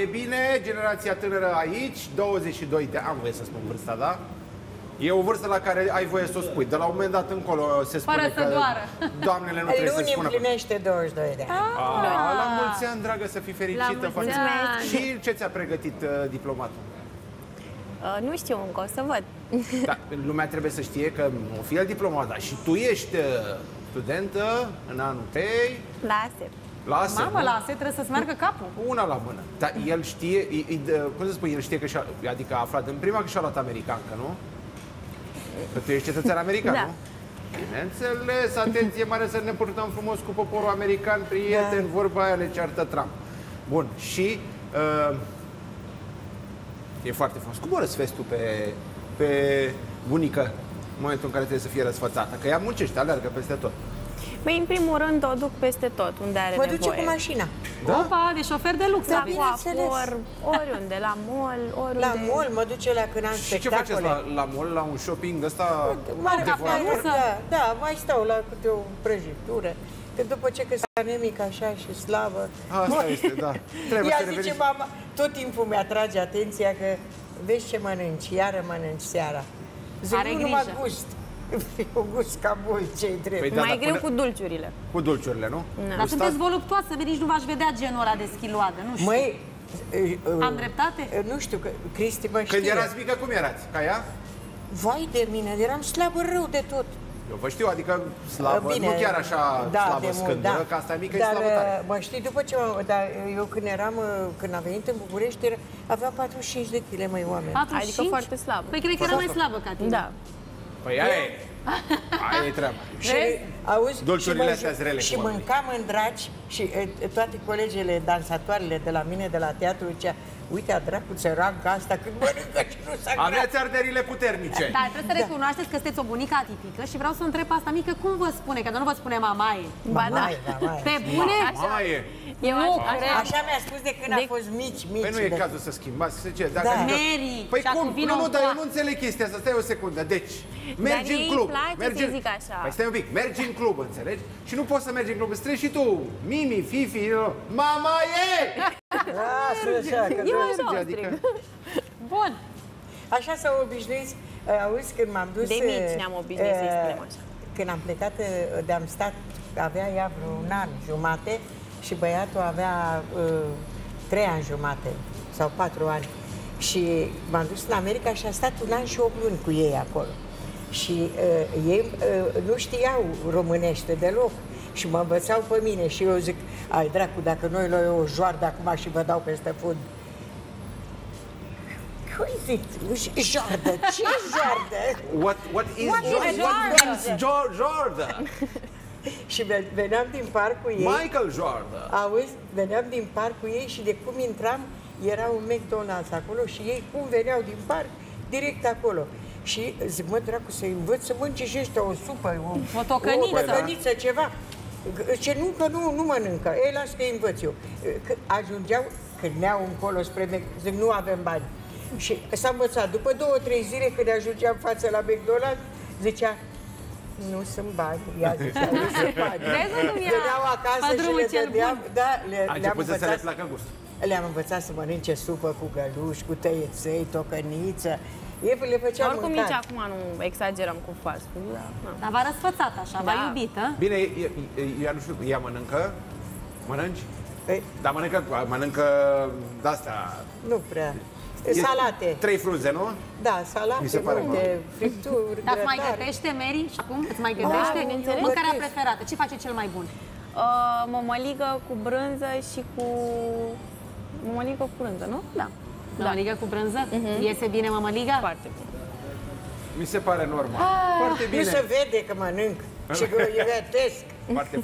e bine, generația tânără aici, 22 de am voie să spun vârsta, da? E o vârstă la care ai voie să o spui. De la un moment dat încolo se spune Fără să că doară. doamnele nu trebuie să Luni spună. împlinește 22 de ani. Ah, la mulți ani, dragă, să fii fericită. La mulți Foarte- ani. Și ce ți-a pregătit uh, diplomatul? Uh, nu știu încă, o să văd. Da, lumea trebuie să știe că o fi el diplomat, dar și tu ești uh, studentă în anul 3, Lasă. lasă. Mamă, nu? lasă, trebuie să-ți meargă capul. Una la mână. Dar el știe, e, e, de- cum să spun, el știe că și-a, adică a aflat în prima că și-a luat americancă, nu? Că tu ești cetățean american, Da. nu? Bineînțeles, atenție mare să ne purtăm frumos cu poporul american, prieteni, Da. vorba aia le ceartă Trump. Bun, și uh, e foarte frumos. Cum o răsfezi tu pe, pe bunică în momentul în care trebuie să fie răsfățată? Că ea muncește, alergă peste tot. Băi, în primul rând, o duc peste tot unde are Mă nevoie. duce cu mașina. Da? Opa, de șofer de lux. La aveți. bineînțeles. coafor, oriunde, la mall, oriunde. La mall, mă duce la când am Și ce spectacole. faceți la, la mall, la un shopping ăsta Mare decorator? da, da, da, mai stau la câte o prăjitură. Că după ce că s anemic așa și slavă. Asta mă- este, da. Trebuie Ea să zice, reveniți. mama, tot timpul mi-atrage atenția că vezi ce mănânci, iară mănânci seara. Zic, Are nu numai grijă. gust. Eu gust ca voi ce-i trebuie. Păi da, Mai dar greu până- cu dulciurile. Cu dulciurile, nu? Da. Dar Gustați- sunteți voluptoasă, nici nu v-aș vedea genul ăla de schiloadă, nu știu. Măi, uh, Am dreptate? Nu știu, că Cristi mă Când știe. erați mică, cum erați? Ca ea? Vai de mine, eram slabă rău de tot. Eu vă știu, adică slavă, nu chiar așa slavă scândură, că asta e mică, e dar, slavă tare. uh, Mă știi, după ce m-am- dar eu când eram, uh, când am venit în București, era, avea 45 de kg, mai oameni. 45? Adică foarte slabă. Păi cred că era mai slabă ca tine. Da. Păi aia e. Aia e treaba. Și, auzi, Dulciurile și, mă astea ju- zrele și cu oamenii. mâncam în dragi și e, toate colegele dansatoarele de la mine, de la teatru, zicea, uite, a dracu țăranca asta când mănâncă și nu s-a Aveți arderile puternice. Dar trebuie să recunoașteți că sunteți o bunică atipică și vreau să o întreb pe asta mică, cum vă spune? Că nu vă spune mamaie. Ba da. Mamaie, mamaie. Pe bune? Maie. Eu Nu așa, cred. Așa mi-a spus de când a De- fost mici, mici. Păi nu e de- cazul să schimbați. să ce? Dacă Da. adică- Mary, Păi și acum cum? vină Nu, nu, un dar eu coa. nu înțeleg chestia asta. Stai o secundă. Deci, mergi Dar în ei club. îi place mergi să în- zic așa. Păi stai un pic. Mergi în club, înțelegi? Și nu poți să mergi în club. Îți treci și tu. Mimi, Fifi, eu, mama e! Lasă așa, că Eu nu- așa o Adică, strig. Bun. Așa s-au obișnuit. Uh, Auzi, când m-am dus... De mici uh, ne-am obișnuit să-i uh, spunem așa. Când am plecat uh, de am stat, avea ea vreo un an jumate și băiatul avea uh, trei ani jumate sau patru ani. Și m-am dus în America și a stat un an și opt luni cu ei acolo. Și uh, ei uh, nu știau românește deloc și mă învățau pe mine și eu zic, ai dracu, dacă noi luăm eu o joardă acum și vă dau peste fund, Cum zic? Joardă? Ce joardă? what, what is What is Jordan? What Jordan? is Jo- Jordan? Și ve- veneam din parc cu ei. Michael Jordan. Auzi, veneam din parc cu ei și de cum intram, era un McDonald's acolo și ei cum veneau din parc, direct acolo. Și zic, mă, dracu, să-i învăț să mănânce și ăștia o supă, o, O tocăniță. o tocăniță, ceva. Ce nu, că nu, nu mănâncă. Ei, las că îi învăț eu. Că ajungeau, cârneau încolo spre Mac, zic, nu avem bani. Și s-a învățat. După două, trei zile, când ajungeam față la McDonald's, zicea, nu sunt bani. Ea zicea, nu sunt bani. Vezi cum e? Veneau acasă Pe și drumul le cel dădeam, bun. da, le, A le-am început să se le învățat, placă gustul. Le-am învățat să mănânce supă cu găluș, cu tăieței, tocăniță. Ei le făceam Oricum nici mâncat. acum nu exagerăm cu fast food. Da. na. Dar v-a răsfățat așa, v-a Da. iubit, hă? Bine, e- e- ea nu știu, ea mănâncă? Mănânci? Ei, Dar mănâncă, mănâncă de-astea... nu prea. e- Salate. Trei frunze, nu? Da, Mi se salate pare multe, fripturi, Dar îți mai grătare. gătește, Mary, și acum? Îți mai gătește? bineînțeles. Mâncarea Gătesc. preferată. Ce face cel mai bun? Uh, mămăligă cu brânză și cu... Mămăligă cu brânză, nu? Da. Mămăligă cu brânză? Iese bine mămăliga? Foarte bine. Mi se pare normal. Foarte Nu bine. se vede că mănânc și că îi gătesc. Foarte